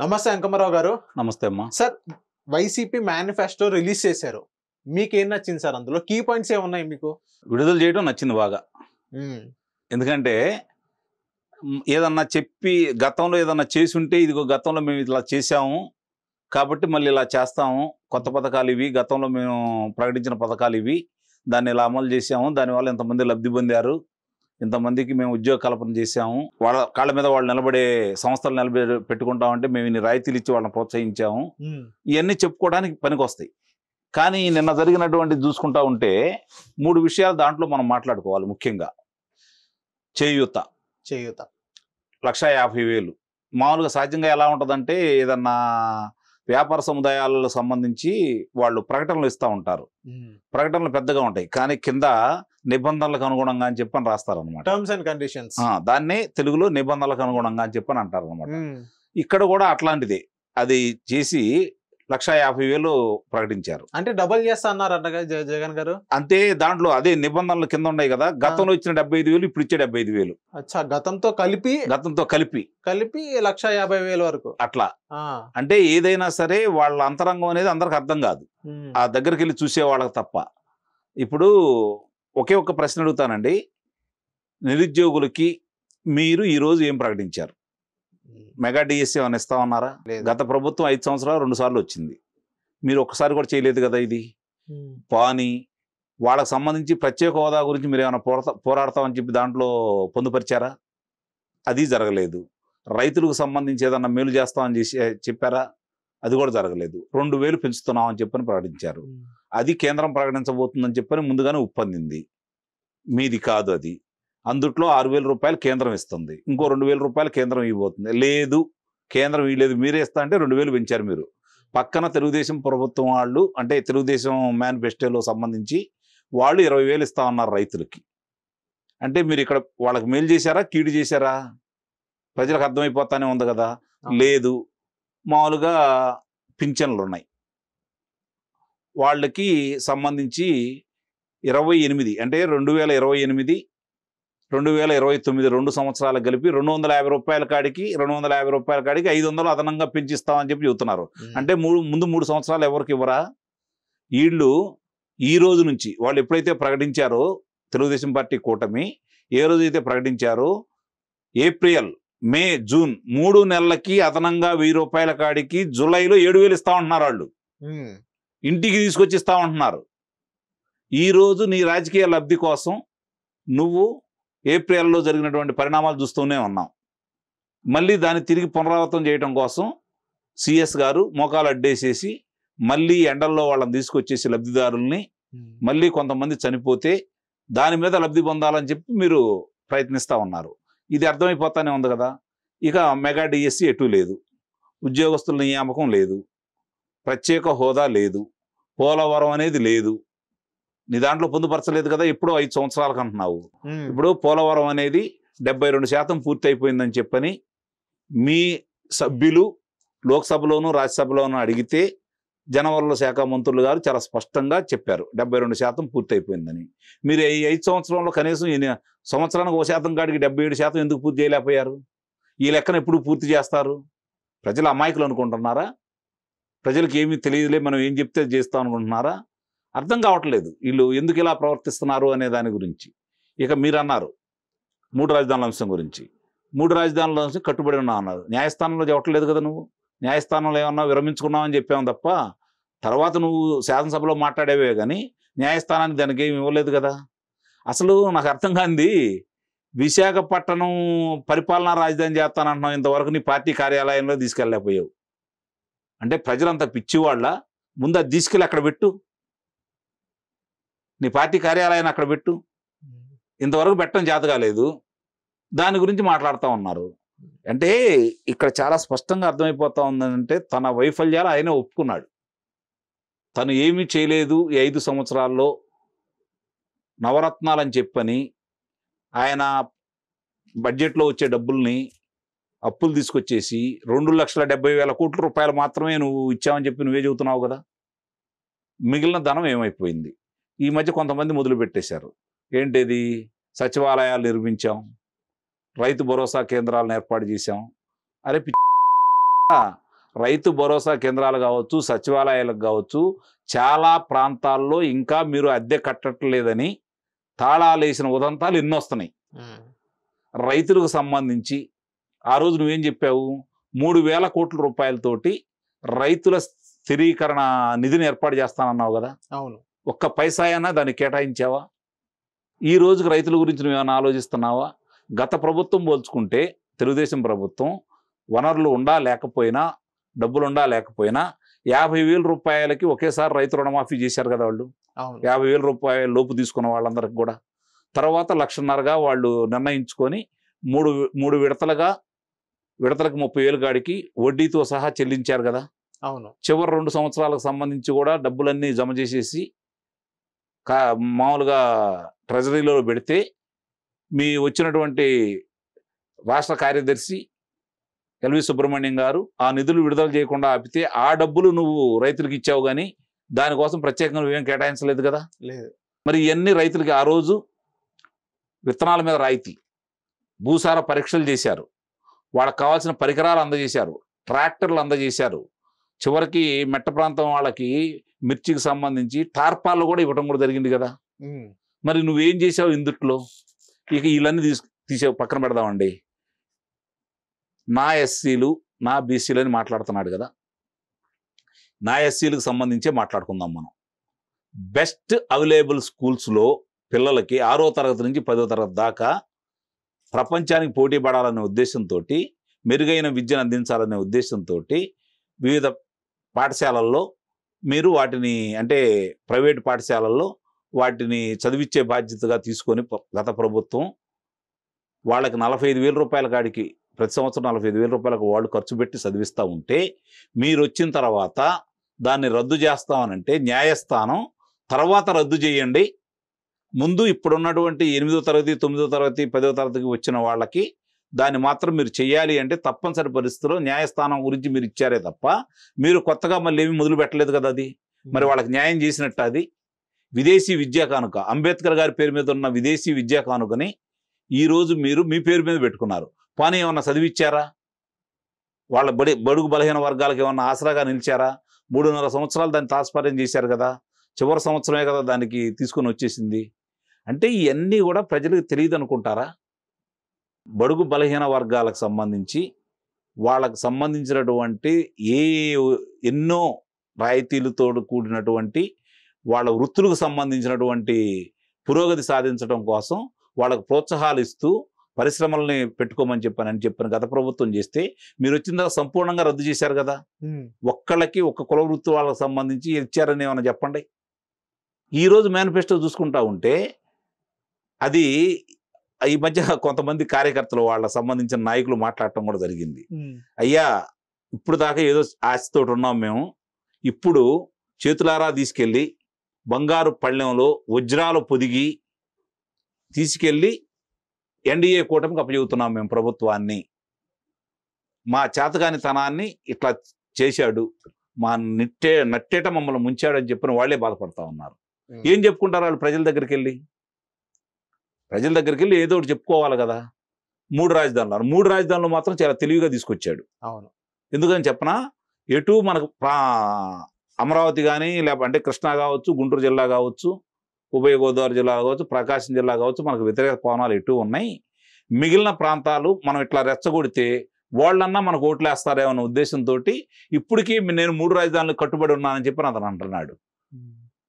నమస్తే అంకమరావు గారు. నమస్తే అమ్మా. సార్ వైసీపీ మేనిఫెస్టో రిలీజ్ చేశారు. మీకు ఏం నచ్చింది సార్ అందులో? కీ పాయింట్స్ ఏమున్నాయి మీకు? విడుదల చేయడం నచ్చింది బాగా. ఎందుకంటే ఏదన్నా చెప్పి గతంలో ఏదన్నా చేసి ఉంటే ఇదిగో గతంలో మేము ఇట్లా చేసాము కాబట్టి మళ్ళీ ఇలా చేస్తాము. కొత్త పథకాలు ఇవి గతంలో మేము ప్రకటించిన పథకాలు ఇవి. దాన్ని ఇలా అమలు చేసాము దానివల్ల ఇంతమంది లబ్ధి పొందారు. ఇంతమందికి మేము ఉద్యోగ కల్పన చేసాము వాళ్ళ కాళ్ళ మీద వాళ్ళు నిలబడే సంస్థలు నిలబె పెట్టుకుంటామంటే మేము ఇన్ని రాయితీలు ఇచ్చి వాళ్ళని ప్రోత్సహించాము. ఇవన్నీ చెప్పుకోవడానికి పనికొస్తాయి. కానీ నిన్న జరిగినటువంటి చూసుకుంటా ఉంటే మూడు విషయాలు దాంట్లో మనం మాట్లాడుకోవాలి ముఖ్యంగా. చేయూత. చేయూత. లక్ష యాభై వేలు. మామూలుగా సహజంగా ఎలా ఉంటుందంటే ఏదన్నా వ్యాపార సముదాయాలకు సంబంధించి వాళ్ళు ప్రకటనలు ఇస్తూ ఉంటారు. ప్రకటనలు పెద్దగా ఉంటాయి. కానీ కింద నిబంధనలకు అనుగుణంగా అని చెప్పని రాస్తారనమాట టర్మ్స్ అండ్ కండిషన్స్ దాన్నే తెలుగులో నిబంధనలకు అనుగుణంగా అని చెప్పని అంటారు అనమాట ఇక్కడ కూడా అట్లాంటిదే. అది చేసి లక్ష యాభై వేలు ప్రకటించారు. అంటే డబల్ చేస్తా అన్నారు అంట జగన్ గారు? అంతే దాంట్లో అదే నిబంధనలు కింద ఉన్నాయి కదా గతంలో ఇచ్చిన డెబ్బై ఐదు వేలు ఇప్పుడు ఇచ్చే డెబ్బై ఐదు వేలు. అచ్చా గతంతో కలిపి గతంతో కలిపి. కలిపి లక్ష యాభై వేల వరకు. అట్లా. అంటే ఏదైనా సరే వాళ్ళ అంతరంగం అనేది అందరికి అర్థం కాదు. ఉమ్, ఆ దగ్గరికి వెళ్ళి చూసే వాళ్ళకి తప్ప. ఇప్పుడు ఒకే ఒక్క ప్రశ్న అడుగుతానండి. నిరుద్యోగులకి మీరు ఈరోజు ఏం ప్రకటించారు? మెగా డిఎస్సీ ఏమైనా ఇస్తా ఉన్నారా లేదు. గత ప్రభుత్వం ఐదు సంవత్సరాలు రెండు సార్లు వచ్చింది. మీరు ఒక్కసారి కూడా చేయలేదు కదా ఇది? పాని వాళ్ళకి సంబంధించి ప్రత్యేక హోదా గురించి మీరు ఏమైనా పోరాట పోరాడతామని చెప్పి దాంట్లో పొందుపరిచారా? అది జరగలేదు. రైతులకు సంబంధించి ఏదన్నా మేలు చేస్తామని చేసి చెప్పారా? అది కూడా జరగలేదు. రెండు వేలు పెంచుతున్నామని చెప్పని ప్రకటించారు. అది కేంద్రం ప్రకటించబోతుందని చెప్పని ముందుగానే ఒప్పందింది. మీది కాదు అది. అందుట్లో ఆరు వేల రూపాయలు కేంద్రం ఇస్తుంది. ఇంకో రెండు వేల రూపాయలు కేంద్రం ఇవ్వబోతుంది. లేదు కేంద్రం ఇవ్వలేదు మీరే ఇస్తా అంటే రెండు వేలు పెంచారు మీరు. పక్కన తెలుగుదేశం ప్రభుత్వం వాళ్ళు అంటే తెలుగుదేశం మేనిఫెస్టోలో సంబంధించి వాళ్ళు ఇరవై వేలు ఇస్తా ఉన్నారు రైతులకి. అంటే మీరు ఇక్కడ వాళ్ళకి మేలు చేశారా కీడు చేశారా? ప్రజలకు అర్థమైపోతానే ఉంది కదా. లేదు. మామూలుగా పింఛన్లు ఉన్నాయి వాళ్ళకి సంబంధించి ఇరవై ఎనిమిది అంటే రెండు వేల ఇరవై ఎనిమిది రెండు వేల ఇరవై తొమ్మిది రెండు సంవత్సరాలు కలిపి రెండు వందల యాభై రూపాయల కాడికి రెండు వందల యాభై రూపాయల కాడికి ఐదు వందలు అదనంగా పెంచిస్తామని చెప్పి చెబుతున్నారు. అంటే మూడు ముందు మూడు సంవత్సరాలు ఎవరికి ఇవ్వరా? వీళ్ళు ఈ రోజు నుంచి వాళ్ళు ఎప్పుడైతే ప్రకటించారో తెలుగుదేశం పార్టీ కూటమి ఏ రోజైతే ప్రకటించారో ఏప్రిల్ మే జూన్ మూడు నెలలకి అదనంగా వెయ్యి రూపాయల కాడికి జూలైలో ఏడు వేలు ఇస్తా ఉంటున్నారు వాళ్ళు. ఇంటికి తీసుకొచ్చి ఇస్తా ఉంటున్నారు ఈ రోజు నీ రాజకీయ లబ్ధి కోసం నువ్వు ఏప్రిల్లో జరిగినటువంటి పరిణామాలు చూస్తూనే ఉన్నాం మళ్ళీ దాన్ని తిరిగి పునరావృతం చేయడం కోసం సిఎస్ గారు మోకాలు అడ్డేసేసి మళ్ళీ ఎండల్లో వాళ్ళని తీసుకొచ్చేసి లబ్ధిదారుల్ని మళ్ళీ కొంతమంది చనిపోతే దాని మీద లబ్ధి పొందాలని చెప్పి మీరు ప్రయత్నిస్తూ ఉన్నారు. ఇది అర్థమైపోతానే ఉంది కదా. ఇక మెగా డిఎస్సి ఎటు లేదు. ఉద్యోగస్తుల నియామకం లేదు. ప్రత్యేక హోదా లేదు. పోలవరం అనేది లేదు. నీ దాంట్లో పొందుపరచలేదు కదా ఎప్పుడో ఐదు సంవత్సరాలకు అంటున్నావు. ఇప్పుడు పోలవరం అనేది డెబ్బై రెండు శాతం పూర్తి అయిపోయిందని చెప్పని మీ సభ్యులు లోక్సభలోను రాజ్యసభలోను అడిగితే జనవరుల శాఖ మంత్రులు గారు చాలా స్పష్టంగా చెప్పారు. డెబ్బై రెండు శాతం పూర్తి అయిపోయిందని మీరు ఈ ఐదు సంవత్సరంలో కనీసం సంవత్సరానికి ఒక శాతం కాడికి డెబ్బై ఏడు శాతం ఎందుకు పూర్తి చేయలేకపోయారు? ఈ లెక్కన ఎప్పుడు పూర్తి చేస్తారు? ప్రజలు అమాయకులు అనుకుంటున్నారా? ప్రజలకు ఏమీ తెలియదులే మనం ఏం చెప్తే చేస్తాం అనుకుంటున్నారా? అర్థం కావట్లేదు. వీళ్ళు ఎందుకు ఇలా ప్రవర్తిస్తున్నారు అనే దాని గురించి. ఇక మీరు అన్నారు మూడు రాజధానుల అంశం గురించి. మూడు రాజధానుల అంశం కట్టుబడి ఉన్నావు అన్నారు. న్యాయస్థానంలో చెప్పట్లేదు కదా నువ్వు? న్యాయస్థానంలో ఏమన్నా విరమించుకున్నావు అని చెప్పాము తప్ప తర్వాత నువ్వు శాసనసభలో మాట్లాడేవే కానీ న్యాయస్థానానికి దానికి ఏమి ఇవ్వలేదు కదా? అసలు నాకు అర్థం కాంది విశాఖపట్నం పరిపాలనా రాజధాని చేస్తానంటున్నావు ఇంతవరకు నీ పార్టీ కార్యాలయంలో తీసుకెళ్ళలేకపోయావు. అంటే ప్రజలంతా పిచ్చివాళ్ళ ముందు అది తీసుకెళ్ళి అక్కడ పెట్టు. నీ పార్టీ కార్యాలయాన్ని అక్కడ పెట్టు. ఇంతవరకు పెట్టడం చేత కాలేదు దాని గురించి మాట్లాడుతూ ఉన్నారు. అంటే ఇక్కడ చాలా స్పష్టంగా అర్థమైపోతా ఉందంటే తన వైఫల్యాలు ఆయన ఒప్పుకున్నాడు. తను ఏమీ చేయలేదు ఈ ఐదు సంవత్సరాల్లో. నవరత్నాలని చెప్పని ఆయన బడ్జెట్లో వచ్చే డబ్బుల్ని అప్పులు తీసుకొచ్చేసి రెండు లక్షల డెబ్బై వేల కోట్ల రూపాయలు మాత్రమే నువ్వు ఇచ్చావని చెప్పి నువ్వే చెబుతున్నావు కదా? మిగిలిన ధనం ఏమైపోయింది? ఈ మధ్య కొంతమంది మొదలు పెట్టేశారు. ఏంటిది? సచివాలయాలు నిర్మించాం. రైతు భరోసా కేంద్రాలను ఏర్పాటు చేశాం. అరే రైతు భరోసా కేంద్రాలు కావచ్చు సచివాలయాలకు కావచ్చు చాలా ప్రాంతాల్లో ఇంకా మీరు అద్దె కట్టట్లేదని తాళాలు వేసిన ఉదంతాలు ఎన్నో వస్తున్నాయి రైతులకు సంబంధించి ఆ రోజు నువ్వేం చెప్పావు? మూడు వేల కోట్ల రూపాయలతోటి రైతుల స్థిరీకరణ నిధిని ఏర్పాటు చేస్తానన్నావు కదా? అవును. ఒక్క పైసా అయినా దాన్ని కేటాయించావా? ఈ రోజుకి రైతుల గురించి నువ్వేమైనా ఆలోచిస్తున్నావా? గత ప్రభుత్వం పోల్చుకుంటే తెలుగుదేశం ప్రభుత్వం వనరులు ఉండా లేకపోయినా డబ్బులు ఉండా లేకపోయినా యాభై వేల రూపాయలకి ఒకేసారి రైతు రుణమాఫీ చేశారు కదా వాళ్ళు? యాభై వేల రూపాయల లోపు తీసుకున్న వాళ్ళందరికి కూడా. తర్వాత లక్షన్నరగా వాళ్ళు నిర్ణయించుకొని మూడు మూడు విడతలుగా విడతలకు ముప్పై వేలు గాడికి వడ్డీతో సహా చెల్లించారు కదా. అవును. చివరి రెండు సంవత్సరాలకు సంబంధించి కూడా డబ్బులన్నీ జమ చేసేసి కా మామూలుగా ట్రెజరీలో పెడితే మీ వచ్చినటువంటి రాష్ట్ర కార్యదర్శి ఎల్వి సుబ్రహ్మణ్యం గారు ఆ నిధులు విడుదల చేయకుండా ఆపితే ఆ డబ్బులు నువ్వు రైతులకు ఇచ్చావు కానీ దానికోసం ప్రత్యేకంగా నువ్వేం కేటాయించలేదు కదా. లేదు. మరి ఇవన్నీ రైతులకి ఆ రోజు విత్తనాల మీద రాయితీ భూసార పరీక్షలు చేశారు. వాళ్ళకి కావాల్సిన పరికరాలు అందజేశారు. ట్రాక్టర్లు అందజేశారు. చివరికి మెట్ట ప్రాంతం వాళ్ళకి మిర్చికి సంబంధించి టార్పాలు కూడా ఇవ్వడం కూడా జరిగింది కదా. మరి నువ్వేం చేసావు ఇందుట్లో? ఇక వీళ్ళన్నీ తీసు తీసే పక్కన పెడదామండి. నా ఎస్సీలు నా బీసీలు అని మాట్లాడుతున్నాడు కదా. నా ఎస్సీలకు సంబంధించే మాట్లాడుకుందాం మనం. బెస్ట్ అవైలబుల్ స్కూల్స్లో పిల్లలకి ఆరో తరగతి నుంచి పదో తరగతి దాకా ప్రపంచానికి పోటీ పడాలనే ఉద్దేశంతో మెరుగైన విద్యను అందించాలనే ఉద్దేశంతో వివిధ పాఠశాలల్లో మీరు వాటిని అంటే ప్రైవేట్ పాఠశాలల్లో వాటిని చదివించే బాధ్యతగా తీసుకొని గత ప్రభుత్వం వాళ్ళకి నలభై ఐదు వేల రూపాయల కాడికి ప్రతి సంవత్సరం నలభై ఐదు వేల రూపాయలకు వాళ్ళు ఖర్చు పెట్టి చదివిస్తూ ఉంటే మీరు వచ్చిన తర్వాత దాన్ని రద్దు చేస్తామనంటే న్యాయస్థానం తర్వాత రద్దు చేయండి. ముందు ఇప్పుడున్నటువంటి ఎనిమిదో తరగతి తొమ్మిదో తరగతి పదో తరగతికి వచ్చిన వాళ్ళకి దాన్ని మాత్రం మీరు చేయాలి అంటే తప్పనిసరి పరిస్థితుల్లో న్యాయస్థానం గురించి మీరు ఇచ్చారే తప్ప మీరు కొత్తగా మళ్ళీ ఏమీ మొదలు పెట్టలేదు కదా అది? మరి వాళ్ళకి న్యాయం చేసినట్టు అది? విదేశీ విద్యా కానుక అంబేద్కర్ గారి పేరు మీద ఉన్న విదేశీ విద్యా కానుకని ఈరోజు మీరు మీ పేరు మీద పెట్టుకున్నారు. పని ఏమన్నా చదివిచ్చారా? వాళ్ళ బడి బడుగు బలహీన వర్గాలకు ఏమన్నా ఆసరాగా నిలిచారా? మూడున్నర సంవత్సరాలు దాన్ని తాత్పర్యం చేశారు కదా? చివరి సంవత్సరమే కదా దానికి తీసుకొని వచ్చేసింది? అంటే ఇవన్నీ కూడా ప్రజలకు తెలియదు అనుకుంటారా బడుగు బలహీన వర్గాలకు సంబంధించి వాళ్ళకు సంబంధించినటువంటి ఏ ఎన్నో రాయితీలతో కూడినటువంటి వాళ్ళ వృత్తులకు సంబంధించినటువంటి పురోగతి సాధించడం కోసం వాళ్ళకు ప్రోత్సాహాలు ఇస్తూ పరిశ్రమల్ని పెట్టుకోమని చెప్పాను. అని చెప్పిన గత ప్రభుత్వం చేస్తే మీరు వచ్చిన తర్వాత సంపూర్ణంగా రద్దు చేశారు కదా. ఒక్కళ్ళకి ఒక్క కుల వృత్తి వాళ్ళకి సంబంధించి ఇచ్చారని ఏమైనా చెప్పండి? ఈరోజు మేనిఫెస్టో చూసుకుంటా ఉంటే అది ఈ మధ్య కొంతమంది కార్యకర్తలు వాళ్ళ సంబంధించిన నాయకులు మాట్లాడటం కూడా జరిగింది. అయ్యా ఇప్పుడు దాకా ఏదో ఆశతోటి ఉన్నాం మేము. ఇప్పుడు చేతులారా తీసుకెళ్ళి బంగారు పళ్ళెంలో వజ్రాలు పొదిగి తీసుకెళ్ళి ఎన్డీఏ కూటమికి అప్పచెబుతున్నాం మేము ప్రభుత్వాన్ని. మా చేతకాని తనాన్ని ఇట్లా చేశాడు. మా నిట్టే నట్టేట మమ్మల్ని ముంచాడు అని చెప్పిన వాళ్ళే బాధపడతా ఉన్నారు. ఏం చెప్పుకుంటారు వాళ్ళు ప్రజల దగ్గరికి వెళ్ళి ప్రజల దగ్గరికి వెళ్ళి ఏదో ఒకటి చెప్పుకోవాలి కదా. మూడు రాజధానులు. మూడు రాజధానులు మాత్రం చాలా తెలివిగా తీసుకొచ్చాడు. అవును. ఎందుకని చెప్పనా? ఎటు మనకు ప్రా- అమరావతి కానీ లేకపోతే కృష్ణా కావచ్చు గుంటూరు జిల్లా కావచ్చు ఉభయ గోదావరి జిల్లా కావచ్చు ప్రకాశం జిల్లా కావచ్చు మనకు వ్యతిరేక కోణాలు ఎటు ఉన్నాయి? మిగిలిన ప్రాంతాలు మనం ఇట్లా రెచ్చగొడితే వాళ్ళన్నా మనకు ఓట్లు వేస్తారేమో అన్న ఉద్దేశంతో ఇప్పటికీ నేను మూడు రాజధానులు కట్టుబడి ఉన్నానని చెప్పి అతను అంటున్నాడు.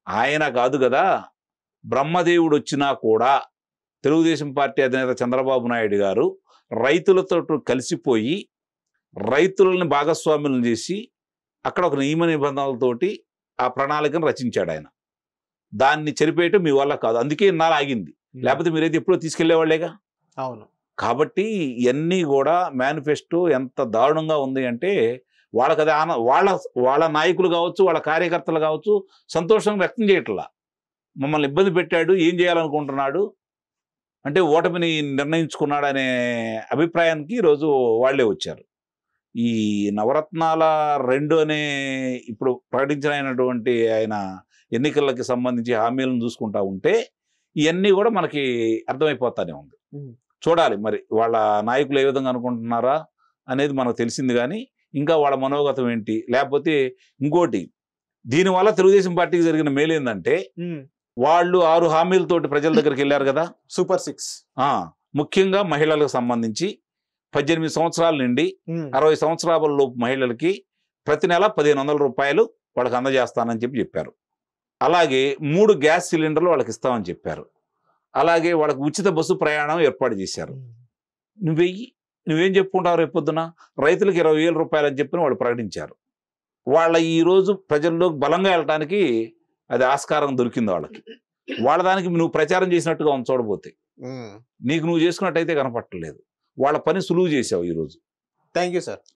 ఆయన కాదు కదా. బ్రహ్మదేవుడు వచ్చినా కూడా తెలుగుదేశం పార్టీ అధినేత చంద్రబాబు నాయుడు గారు రైతులతో కలిసిపోయి రైతులని భాగస్వాములను చేసి అక్కడ ఒక నియమ నిబంధనలతోటి ఆ ప్రణాళికను రచించాడు ఆయన. దాన్ని చెరిపేయటం మీ వల్ల కాదు. అందుకే ఇన్నాళ్ళు ఆగింది. లేకపోతే మీరైతే ఎప్పుడో తీసుకెళ్ళేవాళ్ళేగా? అవును. కాబట్టి ఇవన్నీ కూడా మేనిఫెస్టో ఎంత దారుణంగా ఉంది అంటే వాళ్ళకి అది ఆన వాళ్ళ వాళ్ళ నాయకులు కావచ్చు వాళ్ళ కార్యకర్తలు కావచ్చు సంతోషం వ్యక్తం చేయట్లా. మమ్మల్ని ఇబ్బంది పెట్టాడు ఏం చేయాలనుకుంటున్నాడు? అంటే ఓటమిని నిర్ణయించుకున్నాడు అనే అభిప్రాయానికి ఈరోజు వాళ్ళే వచ్చారు. ఈ నవరత్నాల రెండు అనే ఇప్పుడు ప్రకటించిన అయినటువంటి ఆయన ఎన్నికలకి సంబంధించి హామీలను చూసుకుంటా ఉంటే ఇవన్నీ కూడా మనకి అర్థమైపోతానే ఉంది. చూడాలి మరి వాళ్ళ నాయకులు ఏ విధంగా అనుకుంటున్నారా అనేది మనకు తెలిసింది కానీ ఇంకా వాళ్ళ మనోగతం ఏంటి? లేకపోతే ఇంకోటి దీనివల్ల తెలుగుదేశం పార్టీకి జరిగిన మేలు ఏంటంటే వాళ్ళు ఆరు హామీలతోటి ప్రజల దగ్గరికి వెళ్ళారు కదా? Super six. ముఖ్యంగా మహిళలకు సంబంధించి పద్దెనిమిది సంవత్సరాల నుండి అరవై సంవత్సరాల లోపు మహిళలకి ప్రతి నెల పదిహేను వందల రూపాయలు వాళ్ళకి అందజేస్తానని చెప్పి చెప్పారు. అలాగే మూడు గ్యాస్ సిలిండర్లు వాళ్ళకి ఇస్తామని చెప్పారు. అలాగే వాళ్ళకి ఉచిత బస్సు ప్రయాణం ఏర్పాటు చేశారు. నువ్వెయ్యి నువ్వేం చెప్పుకుంటావు రేపు పొద్దున? రైతులకు ఇరవై వేల రూపాయలు అని చెప్పి వాళ్ళు ప్రకటించారు. వాళ్ళ ఈ రోజు ప్రజల్లో బలంగా వెళ్ళటానికి అది ఆస్కారం దొరికింది వాళ్ళకి. వాళ్ళ దానికి నువ్వు ప్రచారం చేసినట్టుగా ఉంది చూడబోతే. నీకు నువ్వు చేసుకున్నట్టయితే కనపట్టలేదు. వాళ్ళ పని సులువు చేసావు ఈరోజు. Thank you sir.